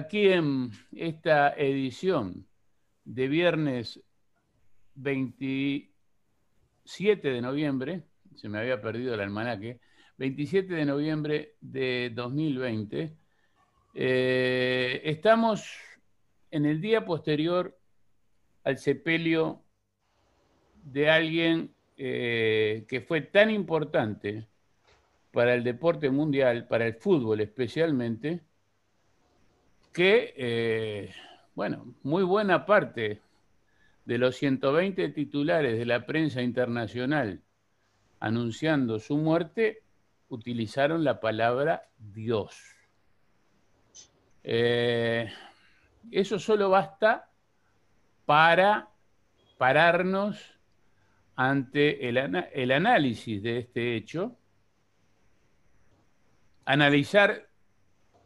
aquí en esta edición de viernes 27 de noviembre, se me había perdido el almanaque, 27 de noviembre de 2020. Eh, estamos en el día posterior al sepelio de alguien eh, que fue tan importante para el deporte mundial, para el fútbol especialmente, que, eh, bueno, muy buena parte de los 120 titulares de la prensa internacional anunciando su muerte utilizaron la palabra Dios. Eh, eso solo basta para pararnos ante el, el análisis de este hecho, analizar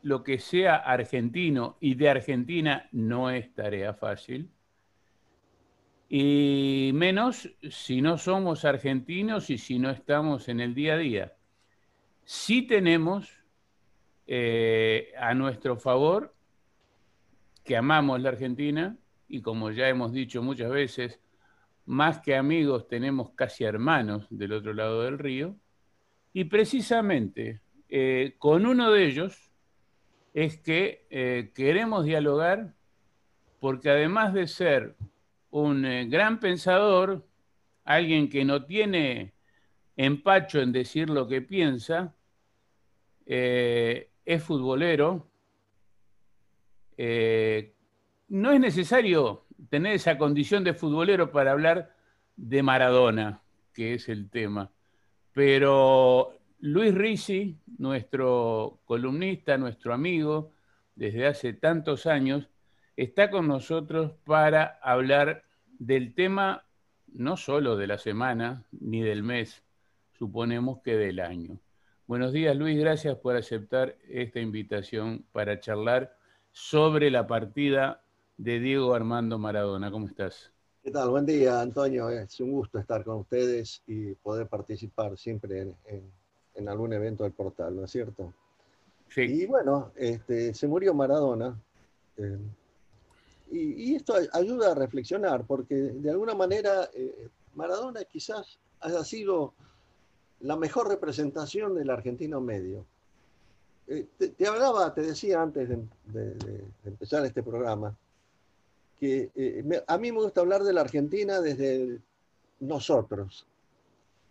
lo que sea argentino y de Argentina no es tarea fácil, y menos si no somos argentinos y si no estamos en el día a día. Sí tenemos eh, a nuestro favor que amamos la Argentina y como ya hemos dicho muchas veces, más que amigos tenemos casi hermanos del otro lado del río y precisamente eh, con uno de ellos es que eh, queremos dialogar porque además de ser un gran pensador, alguien que no tiene empacho en decir lo que piensa, eh, es futbolero. Eh, no es necesario tener esa condición de futbolero para hablar de Maradona, que es el tema. Pero Luis Risi, nuestro columnista, nuestro amigo, desde hace tantos años, está con nosotros para hablar del tema no solo de la semana ni del mes, suponemos que del año. Buenos días Luis, gracias por aceptar esta invitación para charlar sobre la partida de Diego Armando Maradona. ¿Cómo estás? ¿Qué tal? Buen día, Antonio. Es un gusto estar con ustedes y poder participar siempre en, algún evento del portal, ¿no es cierto? Sí. Y bueno, este, se murió Maradona. Eh, y, esto ayuda a reflexionar, porque de alguna manera eh, Maradona quizás haya sido la mejor representación del argentino medio. Eh, te, hablaba, te decía antes de, empezar este programa, que eh, a mí me gusta hablar de la Argentina desde nosotros.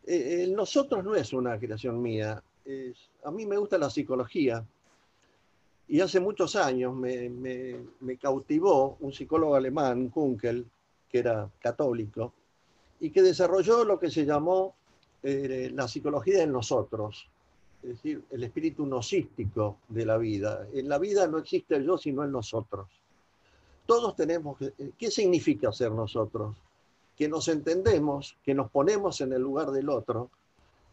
El nosotros no es una creación mía, a mí me gusta la psicología y hace muchos años me, cautivó un psicólogo alemán, Kunkel, que era católico, y que desarrolló lo que se llamó eh, la psicología de nosotros, es decir, el espíritu nosístico de la vida. En la vida no existe el yo, sino el nosotros. Todos tenemos que... ¿Qué significa ser nosotros? Que nos entendemos, que nos ponemos en el lugar del otro,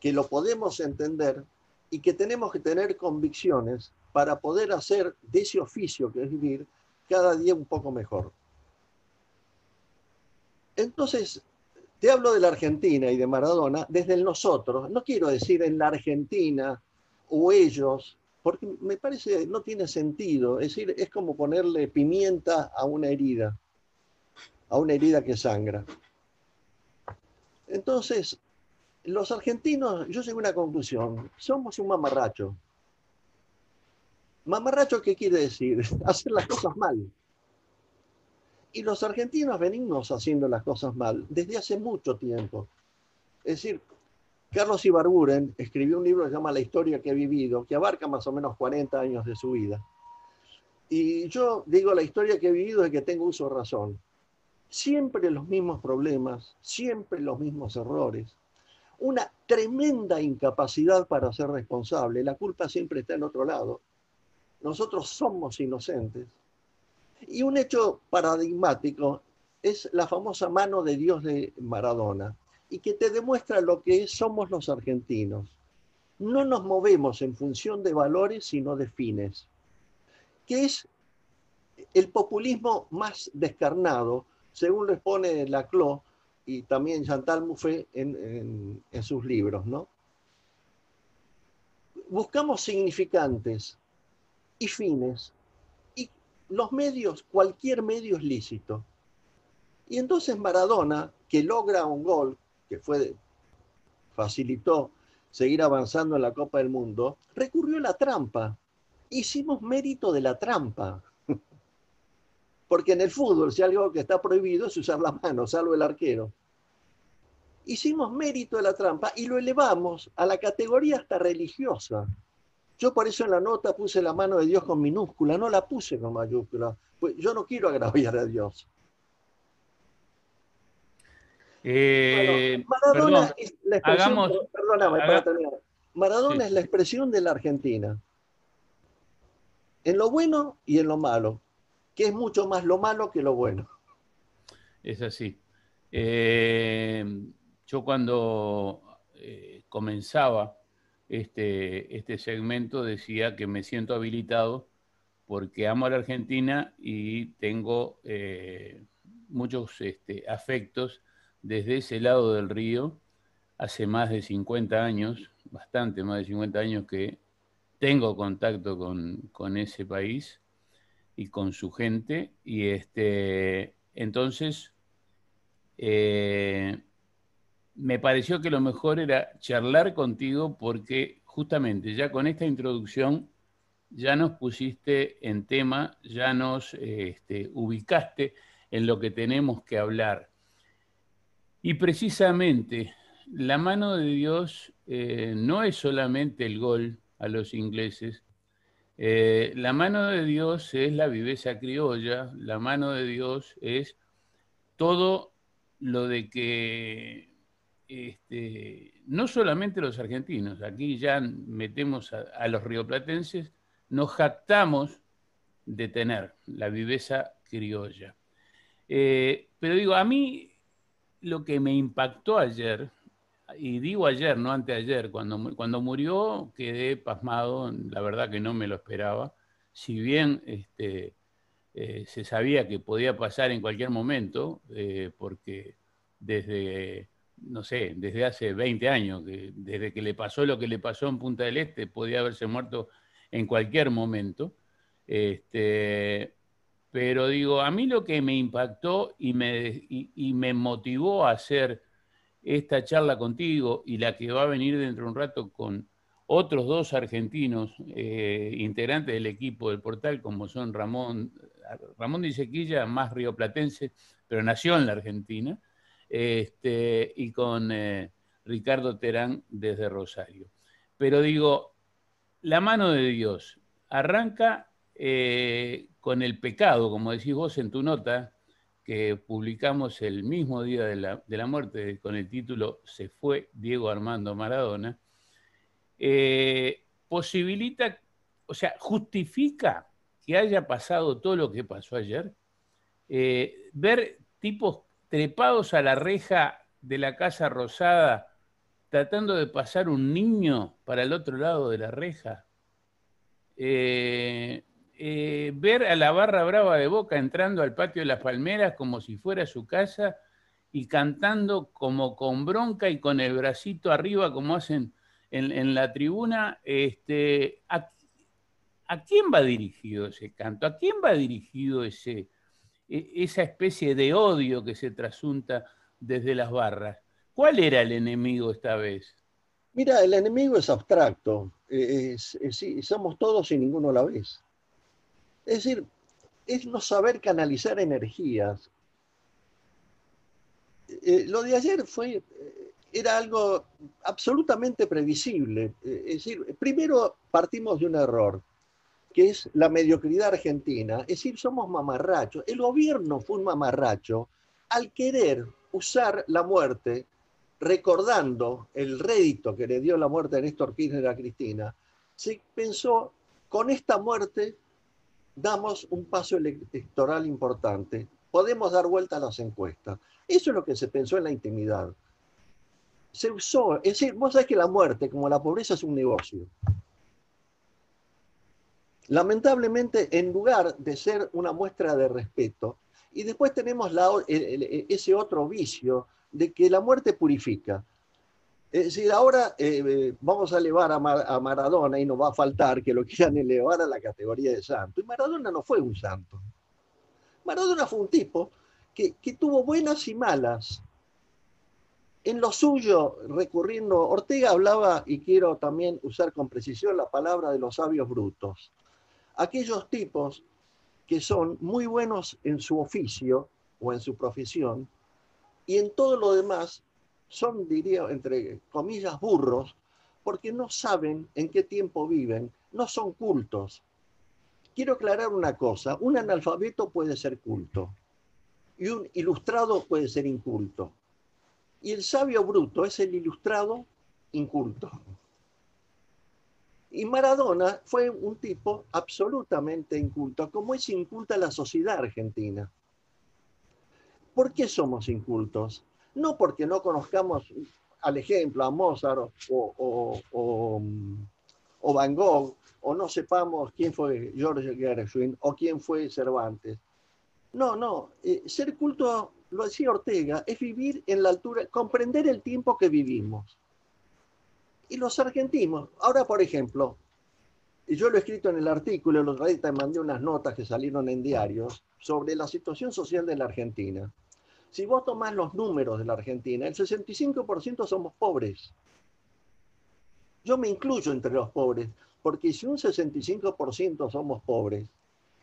que lo podemos entender y que tenemos que tener convicciones para poder hacer de ese oficio que es vivir cada día un poco mejor. Entonces, te hablo de la Argentina y de Maradona desde el nosotros. No quiero decir en la Argentina o ellos, porque me parece no tiene sentido. Es decir, es como ponerle pimienta a una herida, a una herida que sangra. Entonces, los argentinos, yo llego a una conclusión, somos un mamarracho. Mamarracho, ¿qué quiere decir? Hacer las cosas mal. Y los argentinos venimos haciendo las cosas mal desde hace mucho tiempo. Es decir, Carlos Ibarburen escribió un libro que se llama La historia que he vivido, que abarca más o menos 40 años de su vida. Y yo digo, la historia que he vivido es que tengo uso de razón. Siempre los mismos problemas, siempre los mismos errores, una tremenda incapacidad para ser responsable. La culpa siempre está en otro lado. Nosotros somos inocentes. Y un hecho paradigmático es la famosa mano de Dios de Maradona, y que te demuestra lo que somos los argentinos. No nos movemos en función de valores, sino de fines, que es el populismo más descarnado, según lo expone Laclau, y también Chantal Mouffe en, sus libros, ¿no? Buscamos significantes y fines, y los medios, cualquier medio es lícito. Y entonces Maradona, que logra un gol, que fue, facilitó seguir avanzando en la Copa del Mundo, recurrió a la trampa. Hicimos mérito de la trampa. Porque en el fútbol, si algo que está prohibido es usar la mano, salvo el arquero. Hicimos mérito de la trampa y lo elevamos a la categoría hasta religiosa. Yo por eso en la nota puse la mano de Dios con minúscula, no la puse con mayúscula. Pues yo no quiero agraviar a Dios. Eh, Maradona es la expresión, perdóname, para terminar. Maradona es la expresión de la Argentina. En lo bueno y en lo malo, que es mucho más lo malo que lo bueno. Es así. Eh, yo cuando eh, comenzaba este, este segmento decía que me siento habilitado porque amo a la Argentina y tengo muchos este, afectos desde ese lado del río hace más de 50 años, bastante más de 50 años que tengo contacto con, ese país y con su gente. Y este, entonces eh, me pareció que lo mejor era charlar contigo porque justamente ya con esta introducción ya nos pusiste en tema, ya nos este, ubicaste en lo que tenemos que hablar. Y precisamente la mano de Dios eh, no es solamente el gol a los ingleses, eh, la mano de Dios es la viveza criolla, la mano de Dios es todo lo de que este, no solamente los argentinos, aquí ya metemos a, los rioplatenses, nos jactamos de tener la viveza criolla. Eh, pero digo, a mí lo que me impactó ayer, y digo ayer, no anteayer, cuando, cuando murió quedé pasmado, la verdad que no me lo esperaba, si bien este, eh, se sabía que podía pasar en cualquier momento, eh, porque desde, no sé, desde hace 20 años, desde que le pasó lo que le pasó en Punta del Este, podía haberse muerto en cualquier momento. Este, pero digo, a mí lo que me impactó y me, y, me motivó a hacer esta charla contigo y la que va a venir dentro de un rato con otros dos argentinos eh, integrantes del equipo del portal, como son Ramón, Ramón de Sequilla, más rioplatense, pero nació en la Argentina, este, y con eh, Ricardo Terán desde Rosario. Pero digo, la mano de Dios arranca eh, con el pecado, como decís vos en tu nota, que publicamos el mismo día de la, muerte con el título Se fue Diego Armando Maradona, eh, posibilita, o sea, justifica que haya pasado todo lo que pasó ayer. Eh, ver tipos trepados a la reja de la Casa Rosada tratando de pasar un niño para el otro lado de la reja. Eh, eh, ver a la barra brava de Boca entrando al patio de las Palmeras como si fuera su casa y cantando como con bronca y con el bracito arriba como hacen en, la tribuna, este, ¿a, quién va dirigido ese canto? ¿A quién va dirigido ese, e, esa especie de odio que se trasunta desde las barras? ¿Cuál era el enemigo esta vez? Mira, el enemigo es abstracto. somos todos y ninguno la vez. Es decir, es no saber canalizar energías. Eh, lo de ayer fue, eh, era algo absolutamente previsible. Eh, es decir, primero partimos de un error, que es la mediocridad argentina. Es decir, somos mamarrachos. El gobierno fue un mamarracho al querer usar la muerte, recordando el rédito que le dio la muerte a Néstor Kirchner a Cristina, se pensó, con esta muerte damos un paso electoral importante. Podemos dar vuelta a las encuestas. Eso es lo que se pensó en la intimidad. Se usó, es decir, vos sabés que la muerte, como la pobreza, es un negocio. Lamentablemente, en lugar de ser una muestra de respeto, y después tenemos ese otro vicio de que la muerte purifica. Es decir, ahora eh, eh, vamos a elevar a, Maradona y nos va a faltar que lo quieran elevar a la categoría de santo. Y Maradona no fue un santo. Maradona fue un tipo que, que tuvo buenas y malas. En lo suyo, recurriendo, Ortega hablaba, y quiero también usar con precisión la palabra de los sabios brutos. Aquellos tipos que son muy buenos en su oficio o en su profesión, y en todo lo demás son, diría, entre comillas, burros, porque no saben en qué tiempo viven, no son cultos. Quiero aclarar una cosa, un analfabeto puede ser culto y un ilustrado puede ser inculto. Y el sabio bruto es el ilustrado inculto. Y Maradona fue un tipo absolutamente inculto, como es inculta la sociedad argentina. ¿Por qué somos incultos? No porque no conozcamos, al ejemplo, a Mozart o, o, Van Gogh, o no sepamos quién fue George Gershwin o quién fue Cervantes. No, no, eh, ser culto, lo decía Ortega, es vivir en la altura, comprender el tiempo que vivimos. Y los argentinos, ahora por ejemplo, y yo lo he escrito en el artículo, los te mandé unas notas que salieron en diarios sobre la situación social de la Argentina. Si vos tomás los números de la Argentina, el 65% somos pobres. Yo me incluyo entre los pobres, porque si un 65% somos pobres,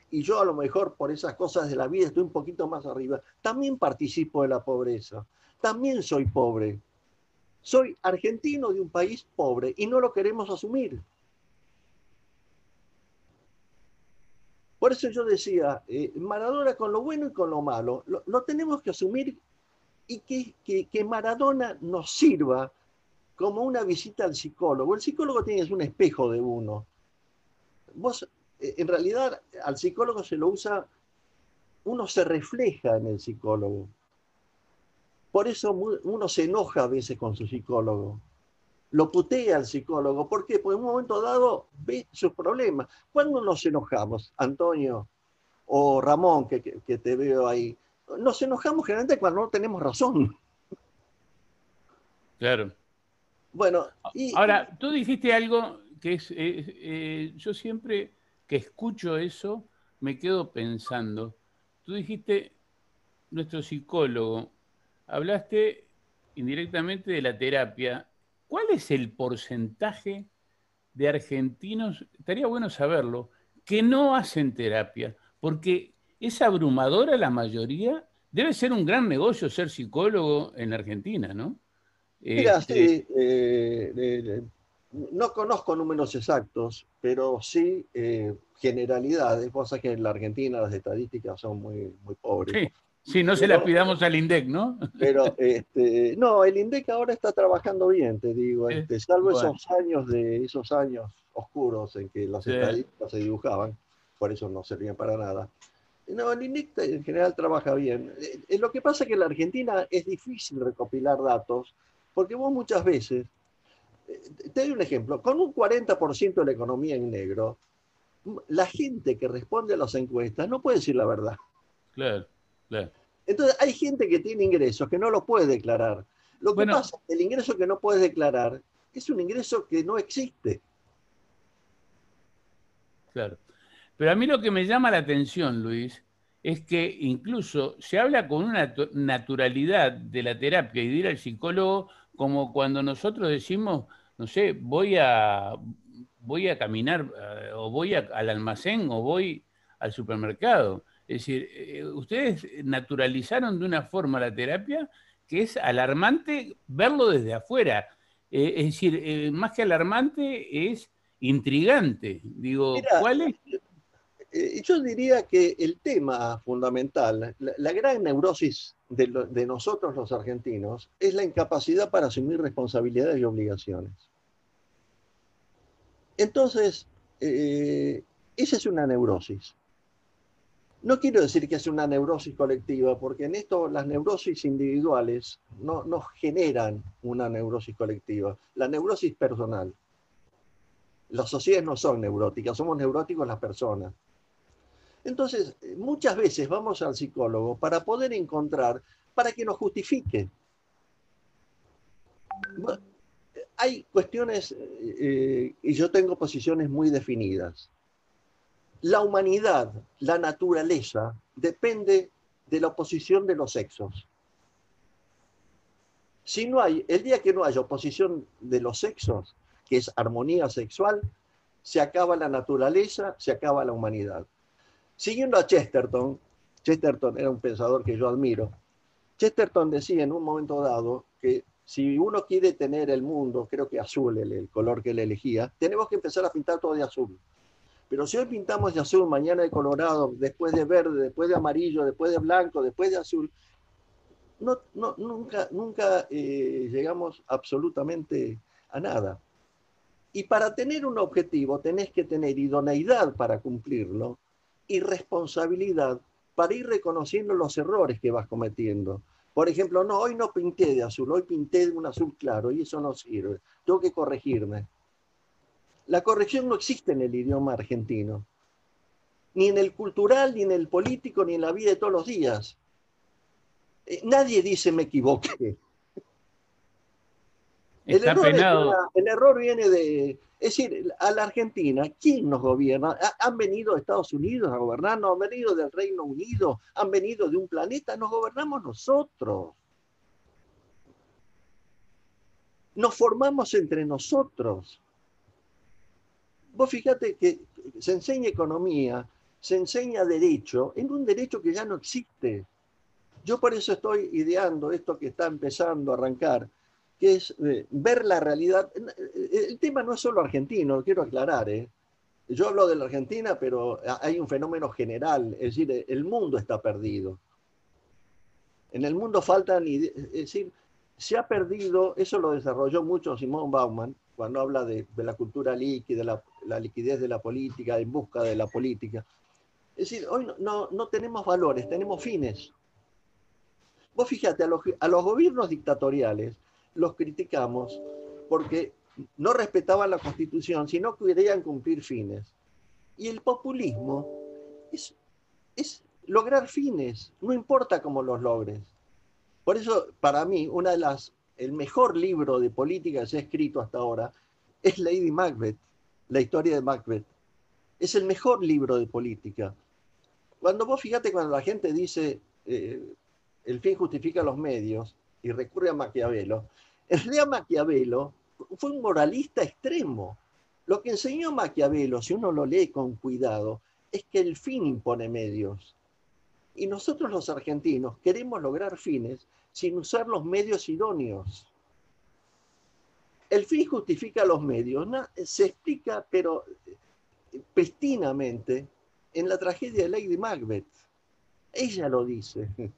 y yo a lo mejor por esas cosas de la vida estoy un poquito más arriba, también participo de la pobreza, también soy pobre. Soy argentino de un país pobre y no lo queremos asumir. Por eso yo decía, eh, Maradona con lo bueno y con lo malo, lo, tenemos que asumir y que, que, Maradona nos sirva como una visita al psicólogo. El psicólogo tiene un espejo de uno. Vos, eh, en realidad, al psicólogo se lo usa, uno se refleja en el psicólogo. Por eso uno se enoja a veces con su psicólogo lo putea al psicólogo. ¿Por qué? Porque en un momento dado ve sus problemas. ¿Cuándo nos enojamos, Antonio o Ramón, que, te veo ahí? Nos enojamos generalmente cuando no tenemos razón. Claro. Bueno, ahora, tú dijiste algo que es, eh, yo siempre que escucho eso, me quedo pensando. Tú dijiste, nuestro psicólogo, hablaste indirectamente de la terapia ¿Cuál es el porcentaje de argentinos, estaría bueno saberlo, que no hacen terapia? Porque es abrumadora la mayoría. Debe ser un gran negocio ser psicólogo en Argentina, ¿no? Mira, este, sí, eh, no conozco números exactos, pero sí eh, generalidades, cosa que en la Argentina las estadísticas son muy, muy pobres. Sí, no se la pidamos al INDEC, ¿no? Pero este, no, el INDEC ahora está trabajando bien, te digo, este, salvo esos años de esos años oscuros en que las estadísticas se dibujaban, por eso no servían para nada. No, el INDEC en general trabaja bien. Eh, eh, lo que pasa es que en la Argentina es difícil recopilar datos, porque vos muchas veces, eh, te doy un ejemplo, con un 40% de la economía en negro, la gente que responde a las encuestas no puede decir la verdad. Claro. Entonces, hay gente que tiene ingresos que no lo puede declarar. Lo que pasa es que el ingreso que no puedes declarar es un ingreso que no existe. Claro. Pero a mí lo que me llama la atención, Luis, es que incluso se habla con una naturalidad de la terapia y de ir al psicólogo como cuando nosotros decimos, no sé, voy a, voy a caminar eh, o voy al almacén o voy al supermercado. Es decir, eh, ustedes naturalizaron de una forma la terapia que es alarmante verlo desde afuera. Eh, es decir, eh, más que alarmante es intrigante. Digo, ¿cuál es? Yo diría que el tema fundamental, la, gran neurosis de, nosotros los argentinos, es la incapacidad para asumir responsabilidades y obligaciones. Entonces, esa es una neurosis. No quiero decir que es una neurosis colectiva, porque en esto las neurosis individuales no, generan una neurosis colectiva, la neurosis personal. Las sociedades no son neuróticas, somos neuróticos las personas. Entonces, muchas veces vamos al psicólogo para poder encontrar, para que nos justifique. hay cuestiones, eh, y yo tengo posiciones muy definidas. La humanidad, la naturaleza, depende de la oposición de los sexos. Si no hay, el día que no haya oposición de los sexos, que es armonía sexual, se acaba la naturaleza, se acaba la humanidad. Siguiendo a Chesterton, Chesterton era un pensador que yo admiro, Chesterton decía en un momento dado que si uno quiere tener el mundo, creo que azul el, color que él elegía, tenemos que empezar a pintar todo de azul. Pero si hoy pintamos de azul, mañana de colorado, después de verde, después de amarillo, después de blanco, después de azul, no, nunca, nunca eh, llegamos absolutamente a nada. Y para tener un objetivo tenés que tener idoneidad para cumplirlo y responsabilidad para ir reconociendo los errores que vas cometiendo. Por ejemplo, no, hoy no pinté de azul, hoy pinté de un azul claro y eso no sirve. Tengo que corregirme. La corrección no existe en el idioma argentino, ni en el cultural, ni en el político, ni en la vida de todos los días. Eh, nadie dice me equivoqué. El error, viene de, es decir, a la Argentina, ¿quién nos gobierna? ¿Han venido de Estados Unidos a gobernarnos? ¿Han venido del Reino Unido? ¿Han venido de un planeta? Nos gobernamos nosotros. Nos formamos entre nosotros. Vos fíjate que se enseña economía, se enseña derecho, en un derecho que ya no existe. Yo por eso estoy ideando esto que está empezando a arrancar, que es eh, ver la realidad. Eh, el tema no es solo argentino, lo quiero aclarar. ¿eh? Yo hablo de la Argentina, pero hay un fenómeno general, es decir, el mundo está perdido. En el mundo faltan, es decir, se ha perdido, eso lo desarrolló mucho Simón Bauman, cuando habla de, la cultura líquida, la, la, liquidez de la política, en busca de la política. Es decir, hoy no, no, tenemos valores, tenemos fines. Vos fíjate, a los, a los gobiernos dictatoriales los criticamos porque no respetaban la constitución, sino que querían cumplir fines. Y el populismo es, es lograr fines, no importa cómo los logres. Por eso, para mí, una de las, el mejor libro de política que se ha escrito hasta ahora es Lady Macbeth, la historia de Macbeth. Es el mejor libro de política. Cuando vos fíjate, cuando la gente dice eh, el fin justifica los medios y recurre a Maquiavelo, el rey Maquiavelo fue un moralista extremo. Lo que enseñó Maquiavelo, si uno lo lee con cuidado, es que el fin impone medios. Y nosotros los argentinos queremos lograr fines sin usar los medios idóneos. El fin justifica los medios. Se explica, pero eh, pristinamente, en la tragedia de Lady Macbeth. Ella lo dice.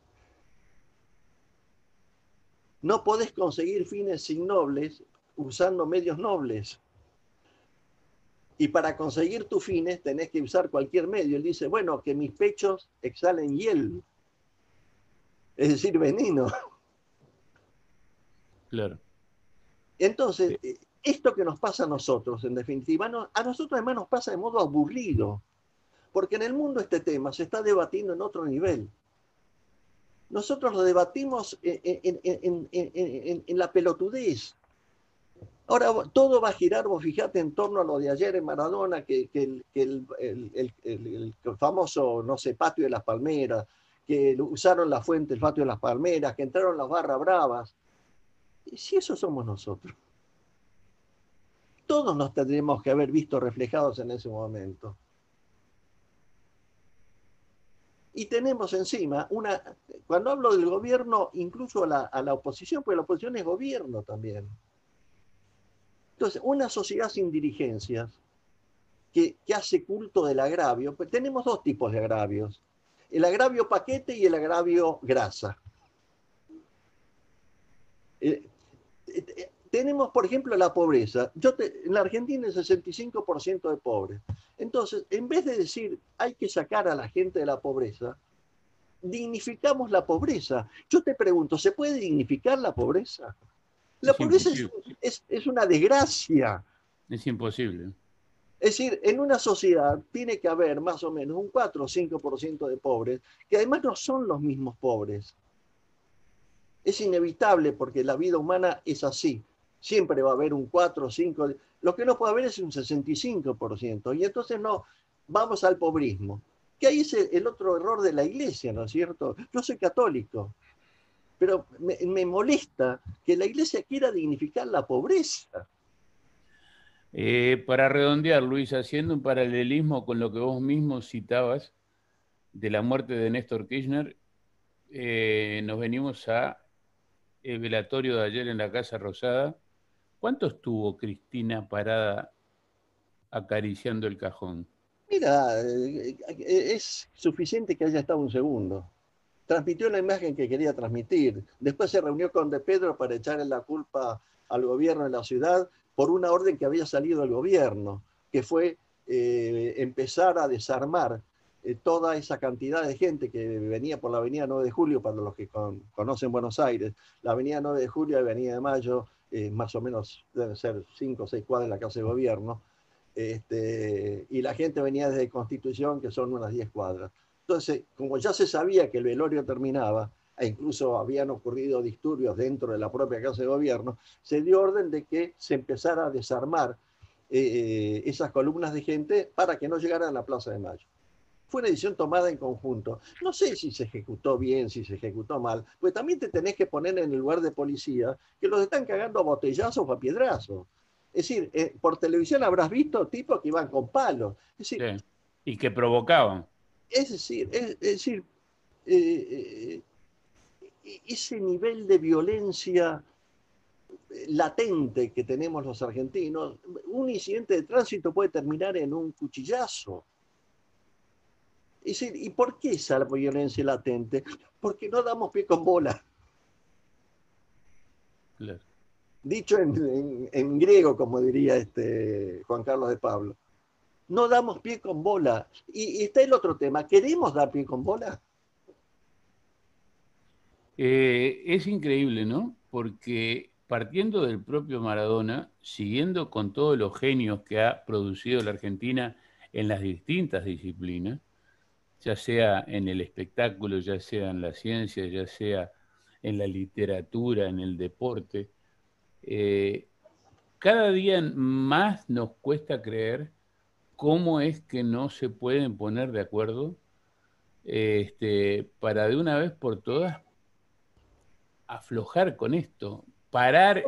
No podés conseguir fines innobles usando medios nobles. Y para conseguir tus fines tenés que usar cualquier medio. Él dice, bueno, que mis pechos exhalen hiel. Es decir, veneno. Claro. Entonces, esto que nos pasa a nosotros, en definitiva, a nosotros además nos pasa de modo aburrido. Porque en el mundo este tema se está debatiendo en otro nivel nosotros lo debatimos en, la pelotudez. Ahora todo va a girar, vos fijate, en torno a lo de ayer en Maradona, que, el, famoso, no sé, patio de las palmeras, que usaron la fuente, el patio de las palmeras, que entraron las barras bravas. Y si eso somos nosotros. Todos nos tendríamos que haber visto reflejados en ese momento. y tenemos encima una, cuando hablo del gobierno, incluso a la, oposición, porque la oposición es gobierno también. Entonces, una sociedad sin dirigencias que, hace culto del agravio, pues tenemos dos tipos de agravios, el agravio paquete y el agravio grasa. Eh, eh, tenemos, por ejemplo, la pobreza. Yo en la Argentina el 65% de pobres. Entonces, en vez de decir hay que sacar a la gente de la pobreza, dignificamos la pobreza. Yo te pregunto, ¿se puede dignificar la pobreza? La pobreza es, es, una desgracia. Es imposible. Es decir, en una sociedad tiene que haber más o menos un 4 o 5% de pobres, que además no son los mismos pobres. Es inevitable porque la vida humana es así Siempre va a haber un 4 o 5. Lo que no puede haber es un 65%. Y entonces no, vamos al pobrismo. Que ahí es el otro error de la iglesia, ¿no es cierto? Yo soy católico, pero me, molesta que la iglesia quiera dignificar la pobreza. Eh, para redondear, Luis, haciendo un paralelismo con lo que vos mismo citabas de la muerte de Néstor Kirchner, eh, nos venimos a el velatorio de ayer en la Casa Rosada. ¿Cuánto estuvo Cristina parada acariciando el cajón? Mira, eh, es suficiente que haya estado un segundo. Transmitió la imagen que quería transmitir. Después se reunió con De Pedro para echarle la culpa al gobierno de la ciudad por una orden que había salido del gobierno, que fue eh, empezar a desarmar eh, toda esa cantidad de gente que venía por la Avenida 9 de Julio, para los que conocen Buenos Aires, la Avenida 9 de Julio y Avenida de Mayo, más o menos deben ser cinco o seis cuadras de la Casa de Gobierno, este, y la gente venía desde Constitución, que son unas 10 cuadras. Entonces, como ya se sabía que el velorio terminaba, e incluso habían ocurrido disturbios dentro de la propia Casa de Gobierno, se dio orden de que se empezara a desarmar eh, esas columnas de gente para que no llegaran a la Plaza de Mayo. Fue una decisión tomada en conjunto. No sé si se ejecutó bien, si se ejecutó mal, pues también te tenés que poner en el lugar de policía que los están cagando a botellazos o a piedrazos. Es decir, eh, por televisión habrás visto tipos que iban con palos. Y que provocaban. Es decir, es, decir eh, eh, ese nivel de violencia latente que tenemos los argentinos, un incidente de tránsito puede terminar en un cuchillazo. ¿Y por qué esa violencia latente? Porque no damos pie con bola. Claro dicho en, griego, como diría este Juan Carlos de Pablo. No damos pie con bola. Y, está el otro tema, ¿queremos dar pie con bola? Eh, es increíble, ¿no? Porque partiendo del propio Maradona, siguiendo con todos los genios que ha producido la Argentina en las distintas disciplinas, ya sea en el espectáculo, ya sea en la ciencia, ya sea en la literatura, en el deporte, eh, cada día más nos cuesta creer cómo es que no se pueden poner de acuerdo este, para de una vez por todas aflojar con esto, parar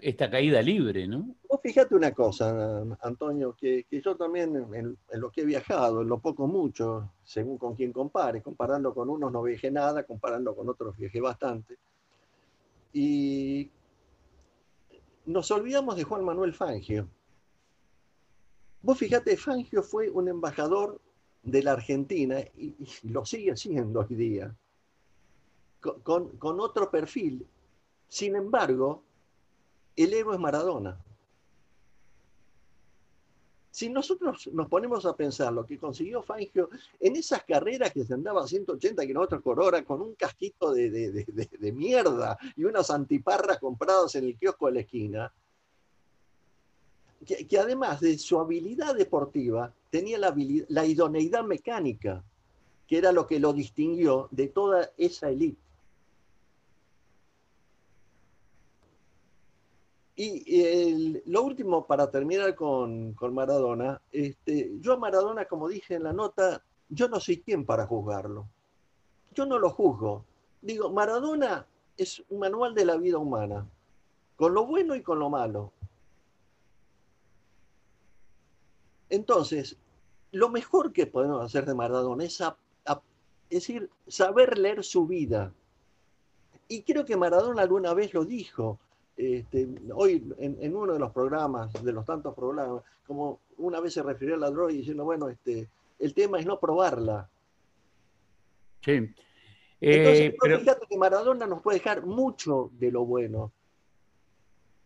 esta, caída libre, ¿no? Vos fíjate una cosa, Antonio, que, yo también en, en, lo que he viajado, en lo poco mucho, según con quien compare, comparando con unos no viajé nada, comparando con otros viajé bastante. Y nos olvidamos de Juan Manuel Fangio. Vos fíjate, Fangio fue un embajador de la Argentina y, lo sigue siendo hoy día, con, con otro perfil. Sin embargo, el héroe es Maradona. Si nosotros nos ponemos a pensar lo que consiguió Fangio en esas carreras que se andaba a 180 kilómetros por hora con un casquito de, mierda y unas antiparras compradas en el kiosco de la esquina, que, además de su habilidad deportiva tenía la, idoneidad mecánica, que era lo que lo distinguió de toda esa élite. Y lo último, para terminar con, Maradona, este, yo a Maradona, como dije en la nota, yo no soy quien para juzgarlo. Yo no lo juzgo. Digo, Maradona es un manual de la vida humana, con lo bueno y con lo malo. Entonces, lo mejor que podemos hacer de Maradona es, es decir, saber leer su vida. Y creo que Maradona alguna vez lo dijo, este, hoy en, uno de los programas, de los tantos programas, como una vez se refirió a la droga y diciendo, bueno, este, el tema es no probarla. Sí. Entonces, eh, fíjate que Maradona nos puede dejar mucho de lo bueno,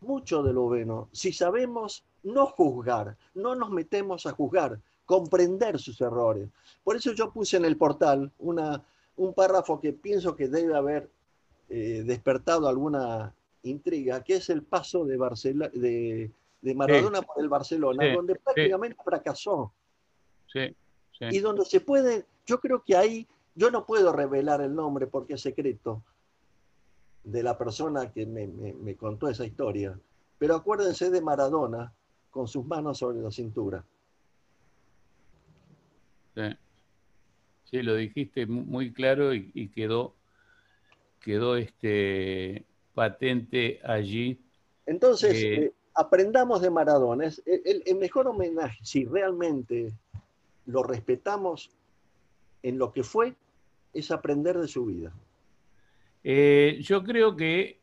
mucho de lo bueno, si sabemos no juzgar, no nos metemos a juzgar, comprender sus errores. Por eso yo puse en el portal una, un párrafo que pienso que debe haber eh, despertado alguna intriga, que es el paso de, de, Maradona por el Barcelona, donde prácticamente fracasó. Y donde se puede, yo creo que ahí, yo no puedo revelar el nombre porque es secreto de la persona que me, contó esa historia, pero acuérdense de Maradona con sus manos sobre la cintura. Sí, lo dijiste muy claro y, quedó, quedó este, patente allí. Entonces, eh, aprendamos de Maradona. Es el, mejor homenaje, si realmente lo respetamos en lo que fue, es aprender de su vida. Eh, yo creo que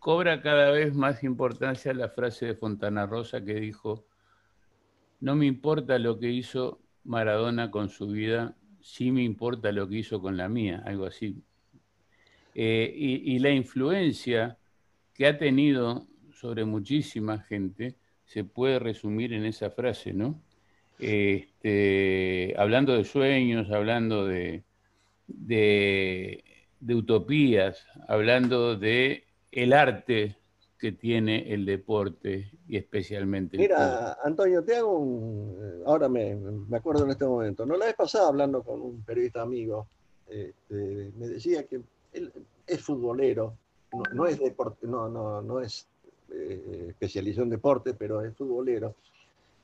cobra cada vez más importancia la frase de Fontana Rosa que dijo, no me importa lo que hizo Maradona con su vida, sí me importa lo que hizo con la mía, algo así. Eh, y, la influencia que ha tenido sobre muchísima gente se puede resumir en esa frase, ¿no? Este, hablando de sueños, hablando de, utopías, hablando de el arte que tiene el deporte y especialmente el Mira, Antonio, te hago un... Eh, ahora me, acuerdo en este momento. No la vez pasada hablando con un periodista amigo, este, me decía que él es futbolero, no, es deporte, no, no, no es eh, especializado en deporte, pero es futbolero.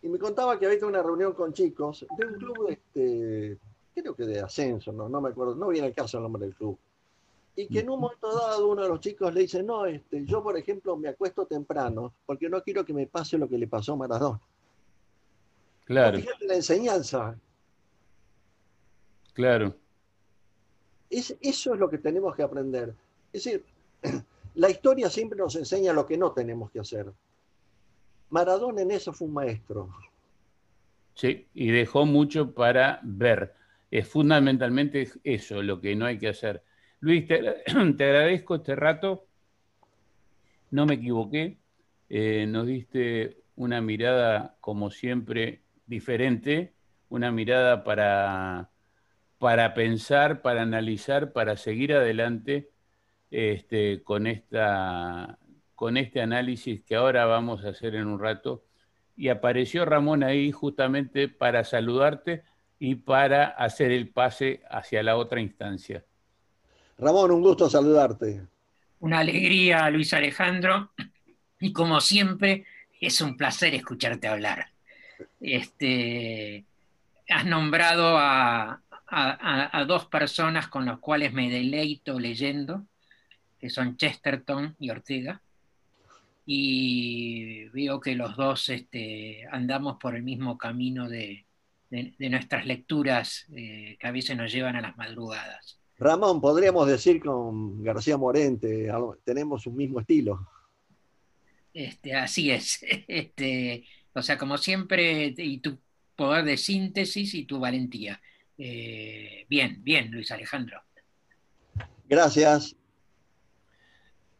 Y me contaba que había una reunión con chicos de un club, este, creo que de ascenso, no, no me acuerdo, no viene el caso el nombre del club y que en un momento dado uno de los chicos le dice, no, este, yo por ejemplo me acuesto temprano porque no quiero que me pase lo que le pasó a Maradona. Claro. Fíjate la enseñanza. Claro. Es, eso es lo que tenemos que aprender. Es decir, la historia siempre nos enseña lo que no tenemos que hacer. Maradona en eso fue un maestro. Sí, y dejó mucho para ver. Es fundamentalmente eso lo que no hay que hacer Luis, te, agradezco este rato. No me equivoqué. Eh, nos diste una mirada, como siempre, diferente, una mirada para, para pensar, para analizar, para seguir adelante este, con, esta, con este análisis que ahora vamos a hacer en un rato. Y apareció Ramón ahí justamente para saludarte y para hacer el pase hacia la otra instancia. Ramón, un gusto saludarte. Una alegría, Luis Alejandro, y como siempre, es un placer escucharte hablar. Este, has nombrado a, dos personas con las cuales me deleito leyendo, que son Chesterton y Ortega, y veo que los dos este, andamos por el mismo camino de, nuestras lecturas eh, que a veces nos llevan a las madrugadas. Ramón, podríamos decir con García Morente, tenemos un mismo estilo. Este, así es. Este, o sea, como siempre, y tu poder de síntesis y tu valentía. Eh, bien, bien, Luis Alejandro. Gracias.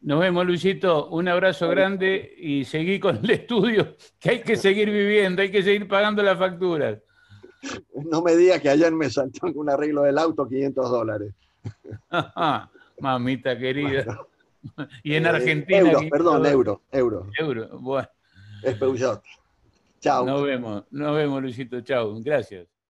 Nos vemos, Luisito. Un abrazo grande y seguí con el estudio, que hay que seguir viviendo, hay que seguir pagando las facturas. No me digas que ayer me saltó un arreglo del auto 500 dólares. Mamita querida. Y en eh, Argentina. perdón, euro, euro. Euro, bueno. Es Chao. Nos vemos, nos vemos, Luisito. Chao. Gracias.